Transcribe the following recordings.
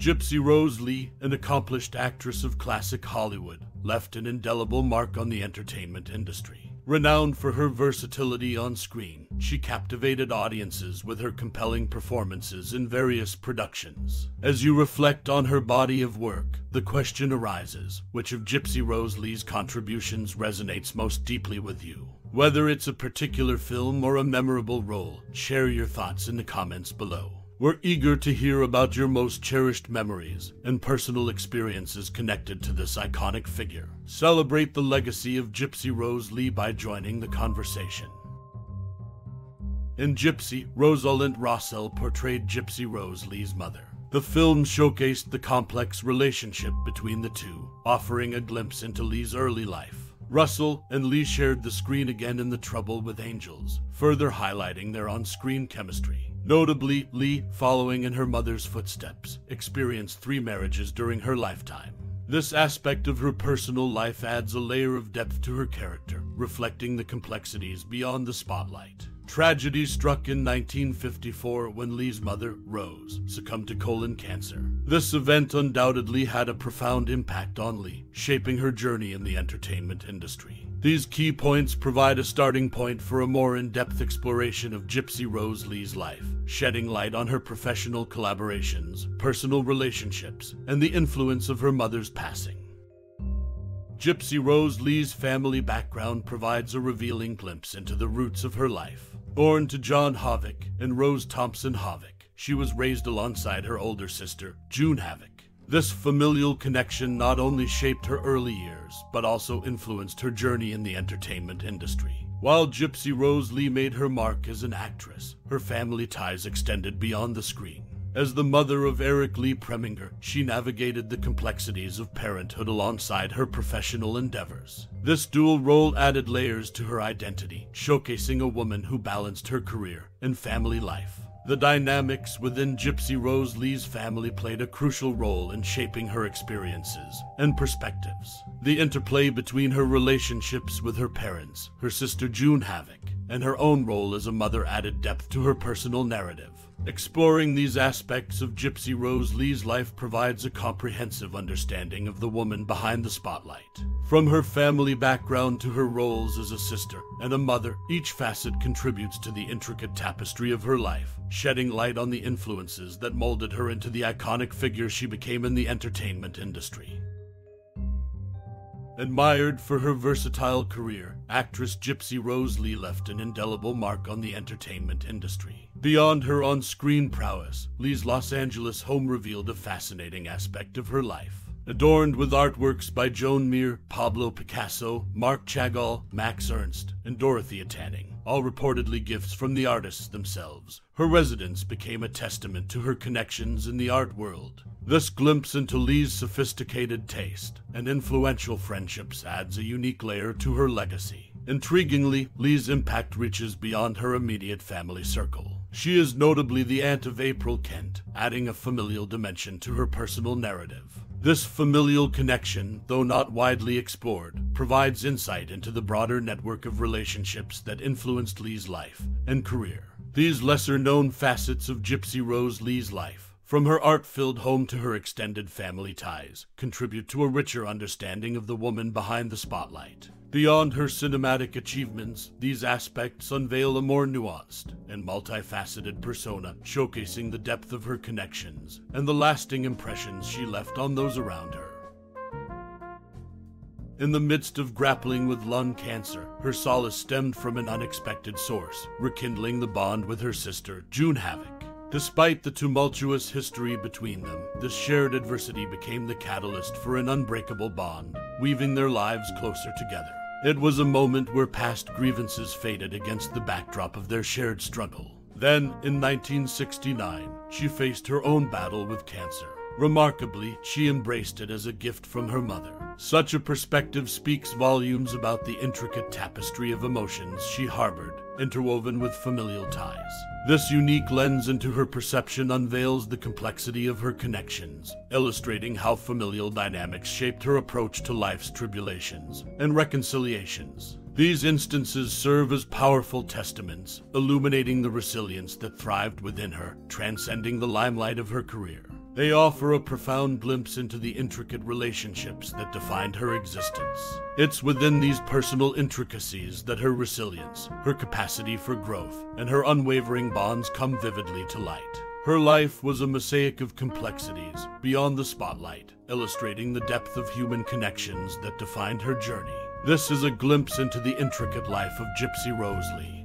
Gypsy Rose Lee, an accomplished actress of classic Hollywood, left an indelible mark on the entertainment industry. Renowned for her versatility on screen, she captivated audiences with her compelling performances in various productions. As you reflect on her body of work, the question arises which of Gypsy Rose Lee's contributions resonates most deeply with you? Whether it's a particular film or a memorable role, share your thoughts in the comments below. We're eager to hear about your most cherished memories and personal experiences connected to this iconic figure. Celebrate the legacy of Gypsy Rose Lee by joining the conversation. In Gypsy, Rosalind Russell portrayed Gypsy Rose Lee's mother. The film showcased the complex relationship between the two, offering a glimpse into Lee's early life. Russell and Lee shared the screen again in The Trouble with Angels, further highlighting their on screen chemistry. Notably, Lee, following in her mother's footsteps, experienced three marriages during her lifetime. This aspect of her personal life adds a layer of depth to her character, reflecting the complexities beyond the spotlight. Tragedy struck in 1954 when Lee's mother, Rose, succumbed to colon cancer. This event undoubtedly had a profound impact on Lee, shaping her journey in the entertainment industry. These key points provide a starting point for a more in depth exploration of Gypsy Rose Lee's life, shedding light on her professional collaborations, personal relationships, and the influence of her mother's passing. Gypsy Rose Lee's family background provides a revealing glimpse into the roots of her life. Born to John Havoc and Rose Thompson Havoc, she was raised alongside her older sister, June Havoc. This familial connection not only shaped her early years, but also influenced her journey in the entertainment industry. While Gypsy Rose Lee made her mark as an actress, her family ties extended beyond the screen. As the mother of Eric Lee Preminger, she navigated the complexities of parenthood alongside her professional endeavors. This dual role added layers to her identity, showcasing a woman who balanced her career and family life. The dynamics within Gypsy Rose Lee's family played a crucial role in shaping her experiences and perspectives. The interplay between her relationships with her parents, her sister June Havoc, and her own role as a mother added depth to her personal narrative. Exploring these aspects of Gypsy Rose Lee's life provides a comprehensive understanding of the woman behind the spotlight. From her family background to her roles as a sister and a mother, each facet contributes to the intricate tapestry of her life, shedding light on the influences that molded her into the iconic figure she became in the entertainment industry. Admired for her versatile career, actress Gypsy Rose Lee left an indelible mark on the entertainment industry. Beyond her on screen prowess, Lee's Los Angeles home revealed a fascinating aspect of her life. Adorned with artworks by Joan Miró, Pablo Picasso, Marc Chagall, Max Ernst, and Dorothea Tanning, all reportedly gifts from the artists themselves, her residence became a testament to her connections in the art world. This glimpse into Lee's sophisticated taste and influential friendships adds a unique layer to her legacy. Intriguingly, Lee's impact reaches beyond her immediate family circle. She is notably the aunt of April Kent, adding a familial dimension to her personal narrative. This familial connection, though not widely explored, provides insight into the broader network of relationships that influenced Lee's life and career. These lesser known facets of Gypsy Rose Lee's life, from her art filled home to her extended family ties, contribute to a richer understanding of the woman behind the spotlight. Beyond her cinematic achievements, these aspects unveil a more nuanced and multifaceted persona, showcasing the depth of her connections and the lasting impressions she left on those around her. In the midst of grappling with lung cancer, her solace stemmed from an unexpected source, rekindling the bond with her sister, June Havoc. Despite the tumultuous history between them, this shared adversity became the catalyst for an unbreakable bond, weaving their lives closer together. It was a moment where past grievances faded against the backdrop of their shared struggle. Then, in 1969, she faced her own battle with cancer. Remarkably, she embraced it as a gift from her mother. Such a perspective speaks volumes about the intricate tapestry of emotions she harbored, interwoven with familial ties. This unique lens into her perception unveils the complexity of her connections, illustrating how familial dynamics shaped her approach to life's tribulations and reconciliations. These instances serve as powerful testaments, illuminating the resilience that thrived within her, transcending the limelight of her career. They offer a profound glimpse into the intricate relationships that defined her existence. It's within these personal intricacies that her resilience, her capacity for growth, and her unwavering bonds come vividly to light. Her life was a mosaic of complexities beyond the spotlight, illustrating the depth of human connections that defined her journey. This is a glimpse into the intricate life of Gypsy Rose Lee.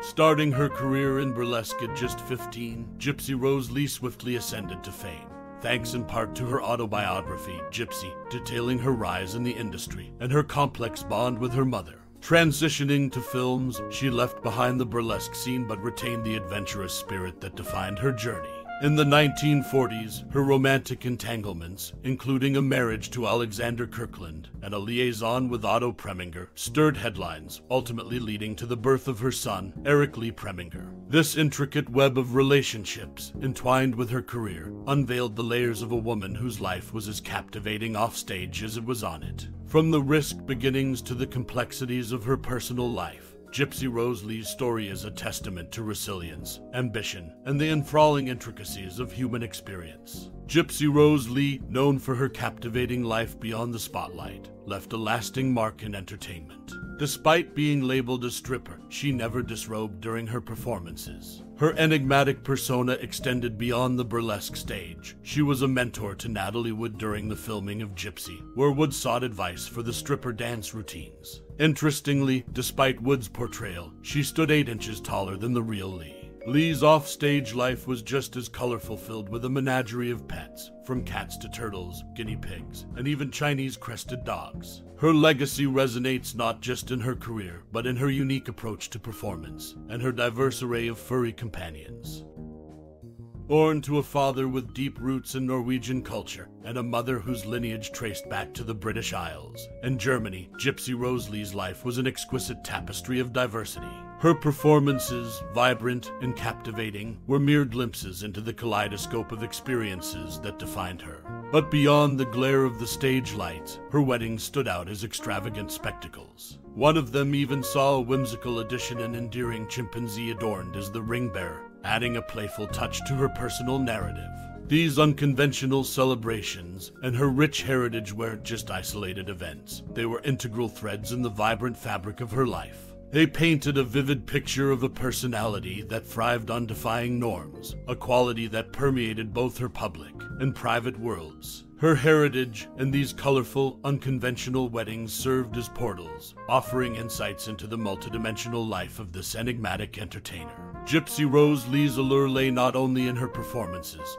Starting her career in burlesque at just 15, Gypsy Rose Lee swiftly ascended to fame. Thanks in part to her autobiography, Gypsy, detailing her rise in the industry and her complex bond with her mother. Transitioning to films, she left behind the burlesque scene but retained the adventurous spirit that defined her journey. In the 1940s, her romantic entanglements, including a marriage to Alexander Kirkland and a liaison with Otto Preminger, stirred headlines, ultimately leading to the birth of her son, Eric Lee Preminger. This intricate web of relationships, entwined with her career, unveiled the layers of a woman whose life was as captivating offstage as it was on it. From the risk beginnings to the complexities of her personal life, Gypsy Rose Lee's story is a testament to resilience, ambition, and the enthralling intricacies of human experience. Gypsy Rose Lee, known for her captivating life beyond the spotlight, left a lasting mark in entertainment. Despite being labeled a stripper, she never disrobed during her performances. Her enigmatic persona extended beyond the burlesque stage. She was a mentor to Natalie Wood during the filming of Gypsy, where Wood sought advice for the stripper dance routines. Interestingly, despite Wood's portrayal, she stood 8 inches taller than the real Lee. Lee's offstage life was just as colorful, filled with a menagerie of pets, from cats to turtles, guinea pigs, and even Chinese crested dogs. Her legacy resonates not just in her career, but in her unique approach to performance and her diverse array of furry companions. Born to a father with deep roots in Norwegian culture and a mother whose lineage traced back to the British Isles and Germany, Gypsy Rose Lee's life was an exquisite tapestry of diversity. Her performances, vibrant and captivating, were mere glimpses into the kaleidoscope of experiences that defined her. But beyond the glare of the stage lights, her weddings stood out as extravagant spectacles. One of them even saw a whimsical addition an endearing chimpanzee adorned as the ring bearer, adding a playful touch to her personal narrative. These unconventional celebrations and her rich heritage weren't just isolated events, they were integral threads in the vibrant fabric of her life. They painted a vivid picture of a personality that thrived on defying norms, a quality that permeated both her public and private worlds. Her heritage and these colorful, unconventional weddings served as portals, offering insights into the multidimensional life of this enigmatic entertainer. Gypsy Rose Lee's allure lay not only in her performances,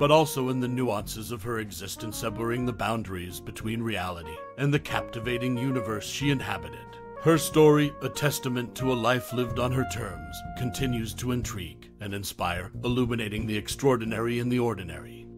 but also in the nuances of her existence, blurring the boundaries between reality and the captivating universe she inhabited. Her story, a testament to a life lived on her terms, continues to intrigue and inspire, illuminating the extraordinary in the ordinary.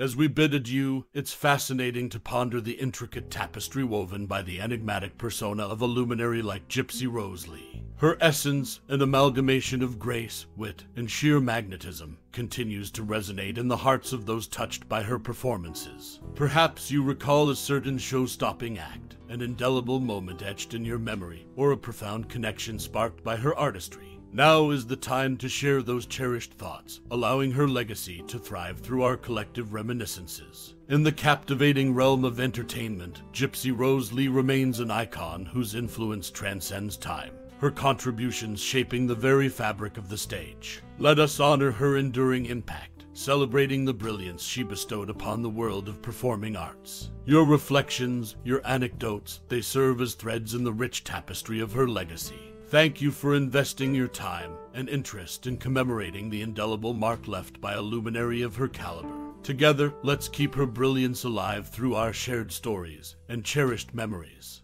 As we bid adieu, it's fascinating to ponder the intricate tapestry woven by the enigmatic persona of a luminary like Gypsy Rose Lee. Her essence, an amalgamation of grace, wit, and sheer magnetism, continues to resonate in the hearts of those touched by her performances. Perhaps you recall a certain show stopping act, an indelible moment etched in your memory, or a profound connection sparked by her artistry. Now is the time to share those cherished thoughts, allowing her legacy to thrive through our collective reminiscences. In the captivating realm of entertainment, Gypsy Rose Lee remains an icon whose influence transcends time her contributions shaping the very fabric of the stage. Let us honor her enduring impact, celebrating the brilliance she bestowed upon the world of performing arts. Your reflections, your anecdotes, they serve as threads in the rich tapestry of her legacy. Thank you for investing your time and interest in commemorating the indelible mark left by a luminary of her caliber. Together, let's keep her brilliance alive through our shared stories and cherished memories.